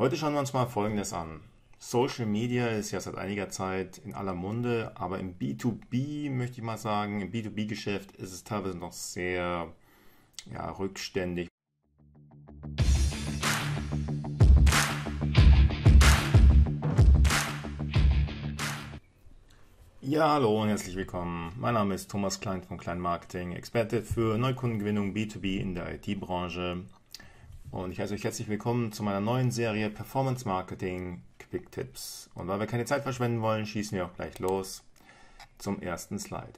Heute schauen wir uns mal Folgendes an. Social Media ist ja seit einiger Zeit in aller Munde, aber im B2B möchte ich mal sagen, im B2B-Geschäft ist es teilweise noch sehr ja, rückständig. Ja, hallo und herzlich willkommen. Mein Name ist Thomas Klein von Klein Marketing, Experte für Neukundengewinnung B2B in der IT-Branche. Und ich heiße euch herzlich willkommen zu meiner neuen Serie Performance Marketing Quick Tips. Und weil wir keine Zeit verschwenden wollen, schießen wir auch gleich los zum ersten Slide.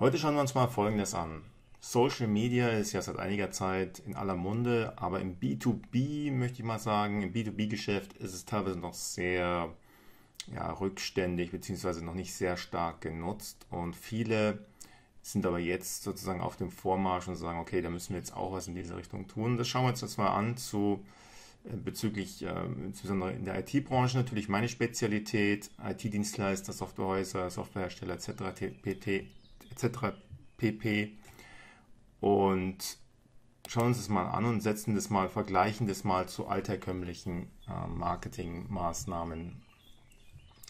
Heute schauen wir uns mal Folgendes an. Social Media ist ja seit einiger Zeit in aller Munde, aber im B2B möchte ich mal sagen, im B2B-Geschäft ist es teilweise noch sehr ja, rückständig bzw. noch nicht sehr stark genutzt und viele sind aber jetzt sozusagen auf dem Vormarsch und sagen, okay, da müssen wir jetzt auch was in diese Richtung tun. Das schauen wir uns jetzt mal an zu äh, bezüglich äh, insbesondere in der IT-Branche natürlich meine Spezialität, IT-Dienstleister, Softwarehäuser, Softwarehersteller etc. pt, etc. pp. Und schauen uns das mal an und setzen das mal, vergleichen das mal zu alterkömmlichen äh, Marketingmaßnahmen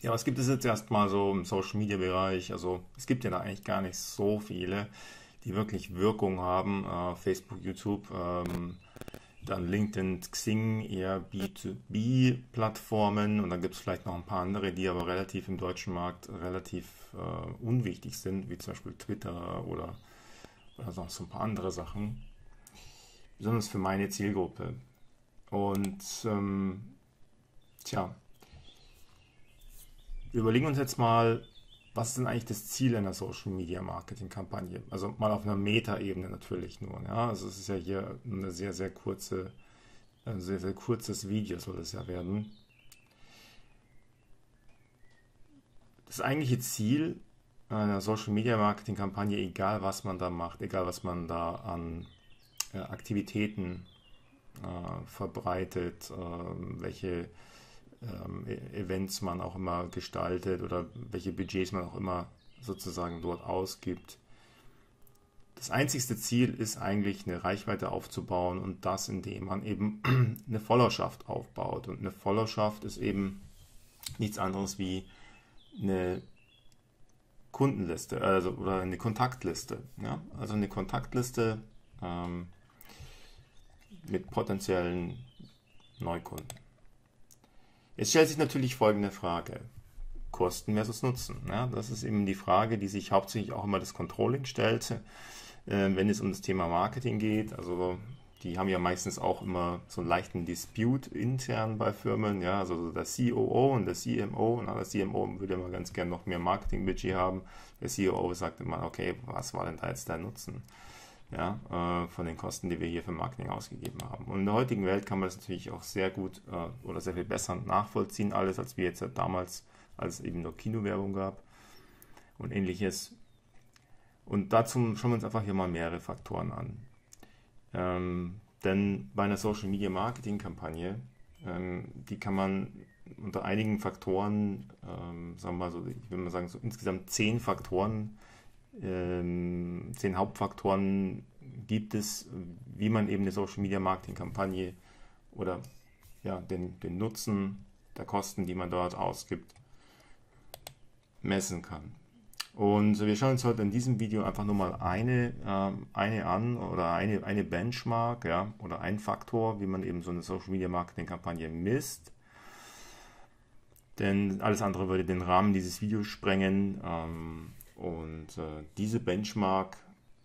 ja, was gibt es jetzt erstmal so im Social Media Bereich? Also es gibt ja da eigentlich gar nicht so viele, die wirklich Wirkung haben. Äh, Facebook, YouTube, ähm, dann LinkedIn, Xing, eher B2B-Plattformen und dann gibt es vielleicht noch ein paar andere, die aber relativ im deutschen Markt relativ äh, unwichtig sind, wie zum Beispiel Twitter oder, oder noch so ein paar andere Sachen. Besonders für meine Zielgruppe. Und ähm, tja, wir überlegen uns jetzt mal, was ist denn eigentlich das Ziel einer Social Media Marketing Kampagne? Also mal auf einer Meta-Ebene natürlich nur. Ja? Also es ist ja hier eine sehr, sehr kurze, ein sehr, sehr kurzes Video soll es ja werden. Das eigentliche Ziel einer Social Media Marketing Kampagne, egal was man da macht, egal was man da an äh, Aktivitäten äh, verbreitet, äh, welche ähm, e-, Events man auch immer gestaltet oder welche Budgets man auch immer sozusagen dort ausgibt. Das einzigste Ziel ist eigentlich eine Reichweite aufzubauen und das, indem man eben eine Followerschaft aufbaut. Und eine Followerschaft ist eben nichts anderes wie eine Kundenliste also, oder eine Kontaktliste. Ja? Also eine Kontaktliste ähm, mit potenziellen Neukunden. Jetzt stellt sich natürlich folgende Frage. Kosten versus Nutzen. Ja, das ist eben die Frage, die sich hauptsächlich auch immer das Controlling stellt, äh, wenn es um das Thema Marketing geht. Also die haben ja meistens auch immer so einen leichten Dispute intern bei Firmen. Ja, also der COO und der CMO. Und der CMO würde immer ganz gerne noch mehr Marketingbudget haben. Der COO sagt immer, okay, was war denn da jetzt der Nutzen? Ja, äh, von den Kosten, die wir hier für Marketing ausgegeben haben. Und in der heutigen Welt kann man das natürlich auch sehr gut äh, oder sehr viel besser nachvollziehen, alles als wir jetzt damals, als es eben nur Kinowerbung gab und ähnliches. Und dazu schauen wir uns einfach hier mal mehrere Faktoren an. Ähm, denn bei einer Social Media Marketing Kampagne, ähm, die kann man unter einigen Faktoren, ähm, sagen wir mal so, ich würde mal sagen, so insgesamt zehn Faktoren ähm, zehn Hauptfaktoren gibt es, wie man eben eine Social Media Marketing Kampagne oder ja, den, den Nutzen der Kosten, die man dort ausgibt, messen kann. Und wir schauen uns heute in diesem Video einfach nur mal eine, äh, eine an oder eine, eine Benchmark ja, oder ein Faktor, wie man eben so eine Social Media Marketing Kampagne misst. Denn alles andere würde den Rahmen dieses Videos sprengen. Ähm, und äh, diese Benchmark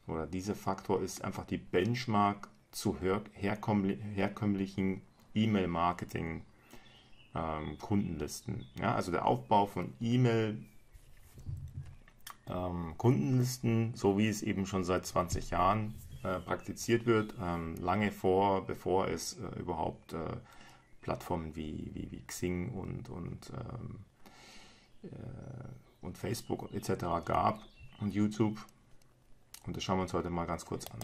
oder dieser Faktor ist einfach die Benchmark zu herkömmlichen E-Mail-Marketing ähm. Ja, also der Aufbau von E-Mail ähm, so wie es eben schon seit 20 Jahren äh, praktiziert wird, ähm, lange vor, bevor es äh, überhaupt äh, Plattformen wie, wie, wie Xing und, und und Facebook etc. gab und YouTube. Und das schauen wir uns heute mal ganz kurz an.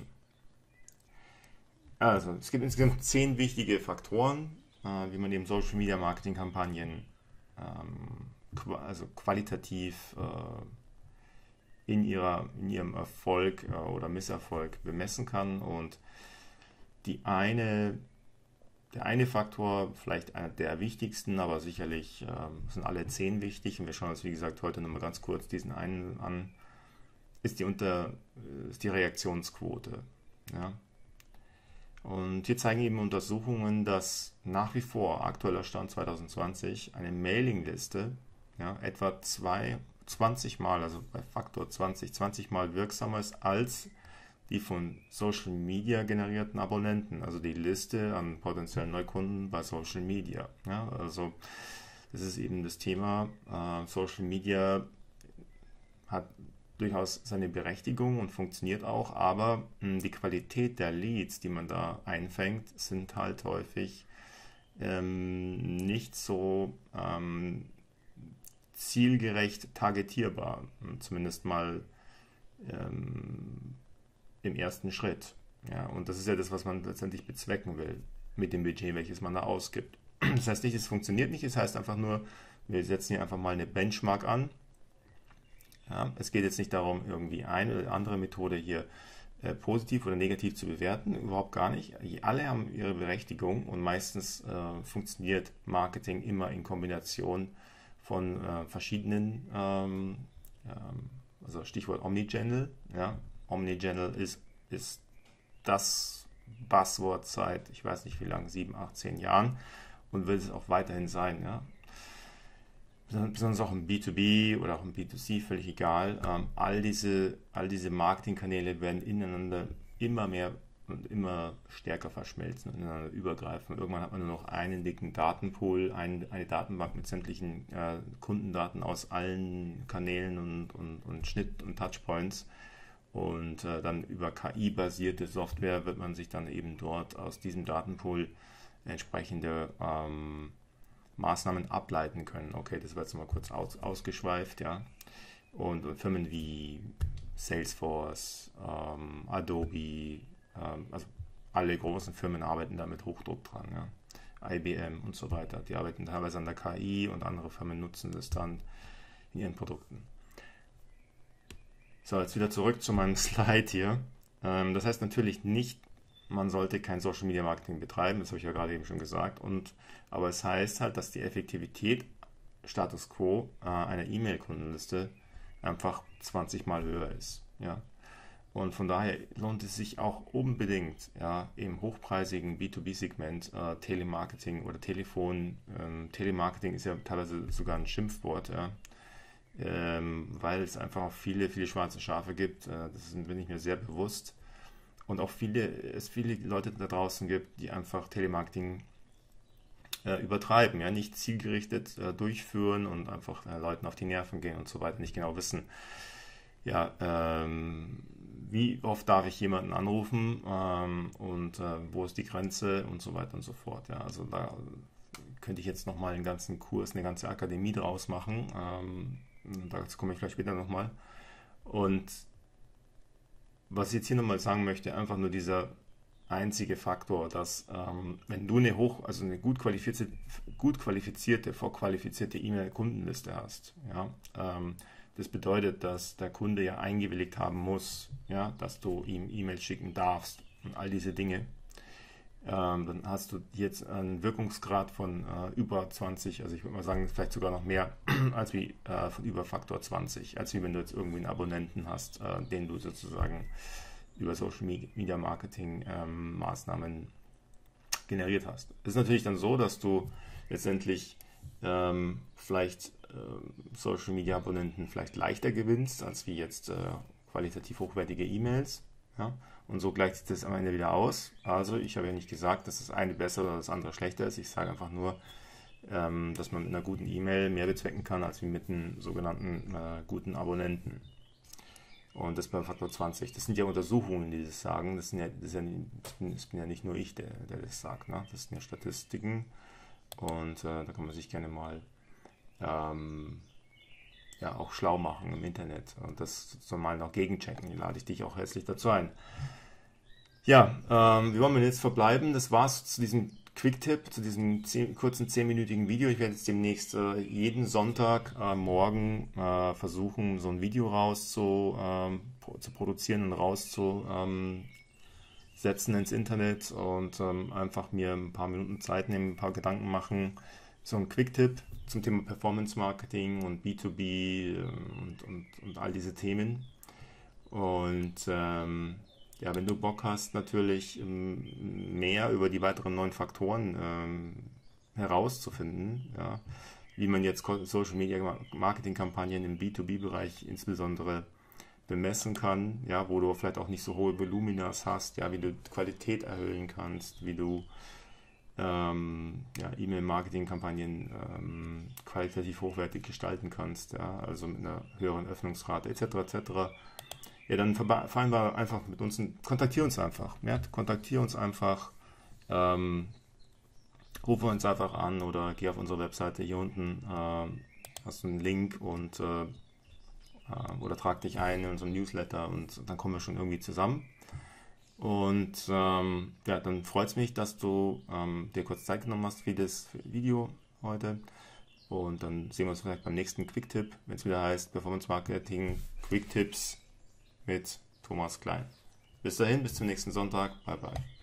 Also, es gibt insgesamt zehn wichtige Faktoren, äh, wie man eben Social Media Marketing Kampagnen ähm, also qualitativ äh, in, ihrer, in ihrem Erfolg äh, oder Misserfolg bemessen kann. Und die eine der eine Faktor, vielleicht einer der wichtigsten, aber sicherlich ähm, sind alle zehn wichtig. Und wir schauen uns, wie gesagt, heute nochmal ganz kurz diesen einen an, ist die, unter, ist die Reaktionsquote. Ja? Und hier zeigen eben Untersuchungen, dass nach wie vor, aktueller Stand 2020, eine Mailingliste ja, etwa zwei, 20 Mal, also bei Faktor 20, 20 Mal wirksamer ist als die von Social Media generierten Abonnenten, also die Liste an potenziellen Neukunden bei Social Media. Ja, also das ist eben das Thema. Äh, Social Media hat durchaus seine Berechtigung und funktioniert auch, aber mh, hm, die Qualität der Leads, die man da einfängt, sind halt häufig ähm, nicht so ähm, zielgerecht targetierbar, zumindest mal ähm, im ersten Schritt. Ja, und das ist ja das, was man letztendlich bezwecken will mit dem Budget, welches man da ausgibt. Das heißt nicht, es funktioniert nicht, es heißt einfach nur, wir setzen hier einfach mal eine Benchmark an. Ja, es geht jetzt nicht darum, irgendwie eine oder andere Methode hier äh, positiv oder negativ zu bewerten, überhaupt gar nicht. Alle haben ihre Berechtigung und meistens äh, funktioniert Marketing immer in Kombination von äh, verschiedenen, ähm, ähm, also Stichwort Omnichannel, ja, Omnichannel ist, ist das Buzzword seit, ich weiß nicht wie lange, sieben, acht, zehn Jahren und wird es auch weiterhin sein. Ja? Besonders auch im B2B oder auch im B2C, völlig egal. Ähm, all diese, all diese Marketingkanäle werden ineinander immer mehr und immer stärker verschmelzen und ineinander übergreifen. Irgendwann hat man nur noch einen dicken Datenpool, ein, eine Datenbank mit sämtlichen äh, Kundendaten aus allen Kanälen und, und, und Schnitt- und Touchpoints und äh, dann über KI-basierte Software wird man sich dann eben dort aus diesem Datenpool entsprechende ähm, Maßnahmen ableiten können. Okay, das wird jetzt mal kurz aus, ausgeschweift, ja. Und, und, Firmen wie Salesforce, ähm, Adobe, ähm, also alle großen Firmen arbeiten da mit Hochdruck dran, ja. IBM und so weiter. Die arbeiten teilweise an der KI und andere Firmen nutzen das dann in ihren Produkten. So, jetzt wieder zurück zu meinem Slide hier. Ähm, das heißt natürlich nicht, man sollte kein Social Media Marketing betreiben, das habe ich ja gerade eben schon gesagt. Und, aber es heißt halt, dass die Effektivität Status quo äh, einer E-Mail-Kundenliste einfach 20 mal höher ist. Ja? Und von daher lohnt es sich auch unbedingt ja, im hochpreisigen B2B-Segment äh, Telemarketing oder Telefon. Ähm, Telemarketing ist ja teilweise sogar ein Schimpfwort. Ja ähm, weil es einfach auch viele, viele schwarze Schafe gibt. Äh, das bin ich mir sehr bewusst. Und auch viele, es viele Leute da draußen gibt, die einfach Telemarketing äh, übertreiben, ja, nicht zielgerichtet äh, durchführen und einfach Leuten auf die Nerven gehen und so weiter, nicht genau wissen, ja, ähm, wie oft darf ich jemanden anrufen ähm, und äh, wo ist die Grenze und so weiter und so fort. Ja, also da könnte ich jetzt nochmal einen ganzen Kurs, eine ganze Akademie draus machen. Ähm, Dazu komme ich vielleicht später nochmal. Und was ich jetzt hier nochmal sagen möchte, einfach nur dieser einzige Faktor, dass ähm, wenn du eine hoch, also eine gut qualifizierte, gut qualifizierte, vorqualifizierte E-Mail-Kundenliste hast, ja, ähm, das bedeutet, dass der Kunde ja eingewilligt haben muss, ja, dass du ihm E-Mails schicken darfst und all diese Dinge ähm, dann hast du jetzt einen Wirkungsgrad von äh, über 20, also ich würde mal sagen, vielleicht sogar noch mehr als wie äh, von über Faktor 20, als wie wenn du jetzt irgendwie einen Abonnenten hast, äh, den du sozusagen über Social Media Marketing ähm, Maßnahmen generiert hast. Es ist natürlich dann so, dass du letztendlich ähm, vielleicht äh, Social Media Abonnenten vielleicht leichter gewinnst, als wie jetzt äh, qualitativ hochwertige E-Mails. Ja? Und so gleicht sich das am Ende wieder aus. Also ich habe ja nicht gesagt, dass das eine besser oder das andere schlechter ist. Ich sage einfach nur, ähm, dass man mit einer guten E-Mail mehr bezwecken kann, als mit einem sogenannten äh, guten Abonnenten. Und das beim Faktor 20. Das sind ja Untersuchungen, die das sagen. Das, sind ja, das, ja, das bin ja nicht nur ich, der, der das sagt. Ne? Das sind ja Statistiken. Und äh, da kann man sich gerne mal ähm, ja, auch schlau machen im Internet und das soll mal noch gegenchecken. Lade ich dich auch herzlich dazu ein. Ja, ähm, wie wollen wir jetzt verbleiben? Das war's zu diesem Quick-Tipp, zu diesem 10, kurzen 10-minütigen Video. Ich werde jetzt demnächst äh, jeden Sonntag äh, morgen äh, versuchen, so ein Video raus zu, ähm, zu produzieren und raus zu ähm, setzen ins Internet und ähm, einfach mir ein paar Minuten Zeit nehmen, ein paar Gedanken machen. So ein Quick-Tipp zum Thema Performance Marketing und B2B äh, und, und, und all diese Themen. Und ähm, ja, wenn du Bock hast, natürlich ähm, mehr über die weiteren neun Faktoren ähm, herauszufinden, ja, wie man jetzt Social Media Marketing Kampagnen im B2B-Bereich insbesondere bemessen kann, ja, wo du vielleicht auch nicht so hohe Voluminas hast, ja, wie du Qualität erhöhen kannst, wie du ähm, ja, E-Mail-Marketing-Kampagnen ähm, qualitativ hochwertig gestalten kannst, ja, also mit einer höheren Öffnungsrate etc. etc ja, dann vereinbar einfach mit uns, kontaktiere uns einfach, ja, kontaktiere uns einfach, ähm, rufe uns einfach an oder geh auf unsere Webseite hier unten, äh, hast einen Link und äh, äh, oder trag dich ein in unseren Newsletter und dann kommen wir schon irgendwie zusammen. Und ähm, ja, dann freut es mich, dass du ähm, dir kurz Zeit genommen hast für das Video heute. Und dann sehen wir uns vielleicht beim nächsten Quick-Tipp, wenn es wieder heißt Performance Marketing Quick Tips mit Thomas Klein. Bis dahin, bis zum nächsten Sonntag. Bye bye.